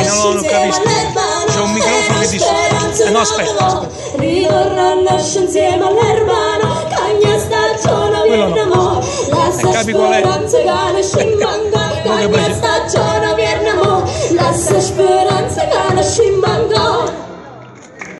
ok, non lo capisco. C'è un microfono che dice. Eh, no, aspetta, aspetta. Ritornando insieme all'erbano, cagna stagione, viene eh, mo. La speranza che nasce in manga, cagna stagione, viene mo. La speranza